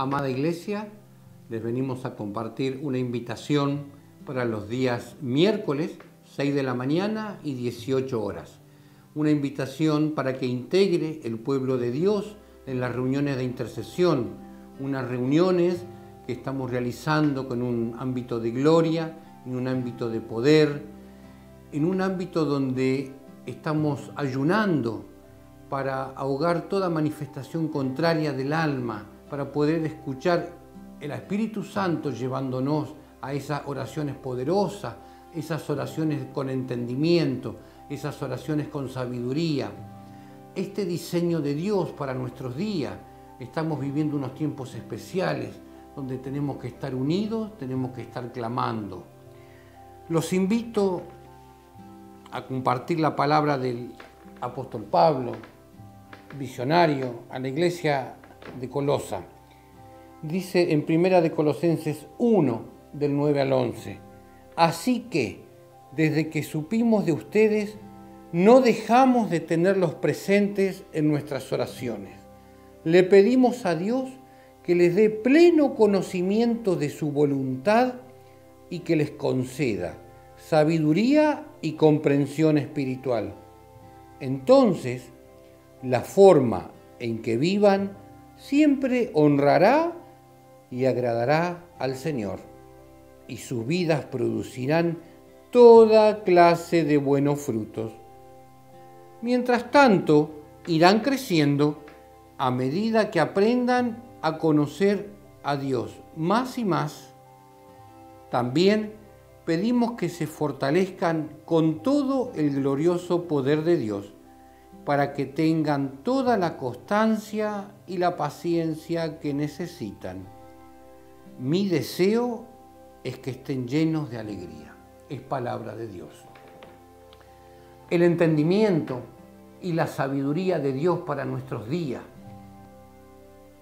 Amada Iglesia, les venimos a compartir una invitación para los días miércoles, 6 de la mañana y 18 horas. Una invitación para que integre el pueblo de Dios en las reuniones de intercesión, unas reuniones que estamos realizando con un ámbito de gloria, en un ámbito de poder, en un ámbito donde estamos ayunando para ahogar toda manifestación contraria del alma, para poder escuchar el Espíritu Santo llevándonos a esas oraciones poderosas, esas oraciones con entendimiento, esas oraciones con sabiduría. Este diseño de Dios para nuestros días, estamos viviendo unos tiempos especiales donde tenemos que estar unidos, tenemos que estar clamando. Los invito a compartir la palabra del apóstol Pablo, visionario, a la iglesia de Colosa. Dice en Primera de Colosenses 1, del 9 al 11, Así que, desde que supimos de ustedes, no dejamos de tenerlos presentes en nuestras oraciones. Le pedimos a Dios que les dé pleno conocimiento de su voluntad y que les conceda sabiduría y comprensión espiritual. Entonces, la forma en que vivan siempre honrará y agradará al Señor, y sus vidas producirán toda clase de buenos frutos. Mientras tanto, irán creciendo a medida que aprendan a conocer a Dios más y más. También pedimos que se fortalezcan con todo el glorioso poder de Dios para que tengan toda la constancia y la paciencia que necesitan. Mi deseo es que estén llenos de alegría. Es palabra de Dios. El entendimiento y la sabiduría de Dios para nuestros días.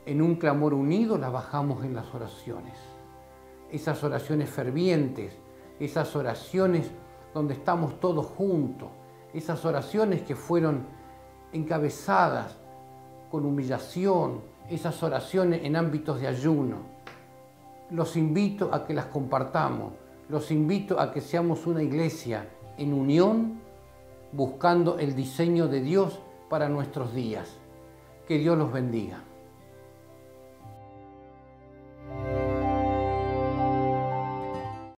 En un clamor unido la bajamos en las oraciones. Esas oraciones fervientes, esas oraciones donde estamos todos juntos, esas oraciones que fueron encabezadas con humillación, esas oraciones en ámbitos de ayuno. Los invito a que las compartamos, los invito a que seamos una iglesia en unión, buscando el diseño de Dios para nuestros días. Que Dios los bendiga.